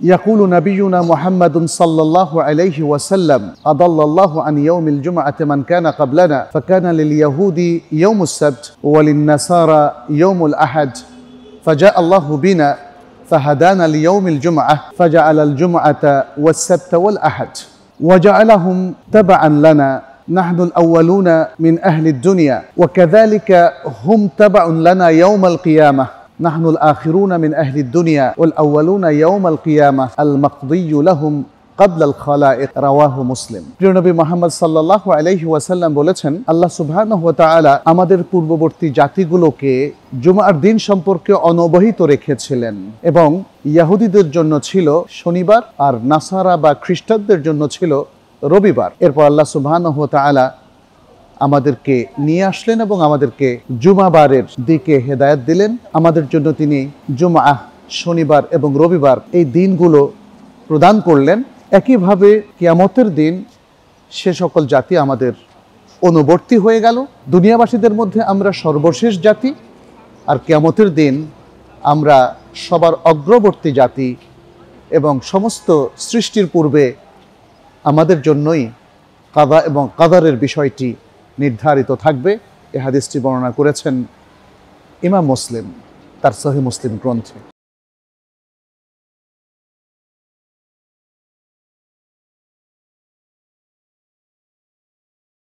يقول نبينا محمد صلى الله عليه وسلم أضل الله عن يوم الجمعة من كان قبلنا فكان لليهود يوم السبت وللنصارى يوم الأحد فجاء الله بنا فهدانا ليوم الجمعة فجعل الجمعة والسبت والأحد وجعلهم تبعا لنا نحن الأولون من أهل الدنيا وكذلك هم تبع لنا يوم القيامة. نحن الآخرون من أهل الدنيا والأولون يوم القيامة المقضي لهم قبل الخلائق رواه মুসলিম প্রিয় নবী মোহাম্মদ সাল্লাল্লাহু আলাইহি ওয়াসাল্লাম বলেছেন আল্লাহ সুবহানাহু ওয়া তাআলা আমাদের পূর্ববর্তী জাতিগুলোকে জুমার দিন সম্পর্কে অনবহিত রেখেছিলেন এবং ইহুদিদের জন্য ছিল শনিবার আর নাসারা বা খ্রিস্টানদের জন্য ছিল রবিবার এরপর আল্লাহ সুবহানাহু ওয়া তাআলা আমাদেরকে নিয়ে আসলেন এবং আমাদেরকে জুমাবারের দিকে হেদায়ত দিলেন। আমাদের জন্য তিনি জুমা শনিবার এবং রবিবার এই দিনগুলো প্রদান করলেন। একইভাবে কিয়ামতের দিন সে সকল জাতি আমাদের অনুবর্তী হয়ে গেল। দুনিয়াবাসীদের মধ্যে আমরা সর্বশেষ জাতি আর কিয়ামতের দিন আমরা সবার অগ্রবর্তী জাতি এবং সমস্ত সৃষ্টির পূর্বে আমাদের জন্যই কাদা এবং কাদারের বিষয়টি নির্ধারিত থাকবে। এ হাদিসটি বর্ণনা করেছেন ইমাম মুসলিম তার সহি মুসলিম গ্রন্থে।